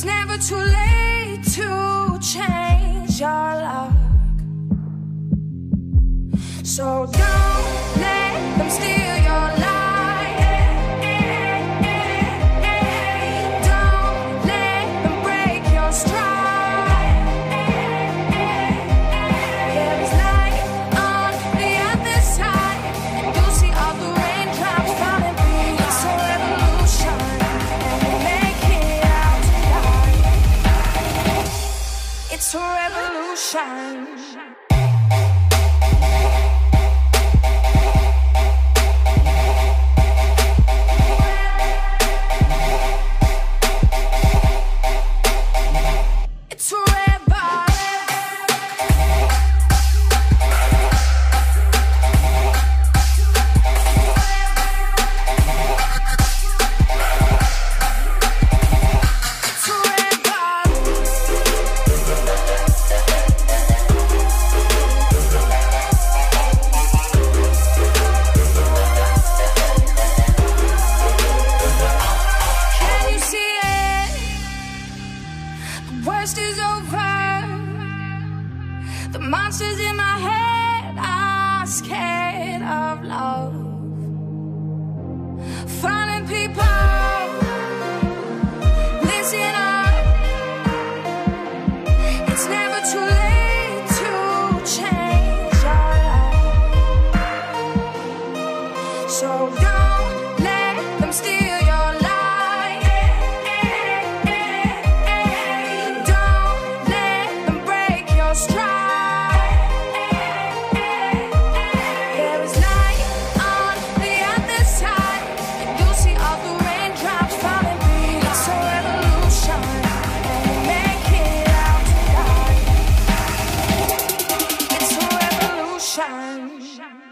It's never too late to change your luck. So shine. is over. The monsters in my head are scared of love. Finally shine.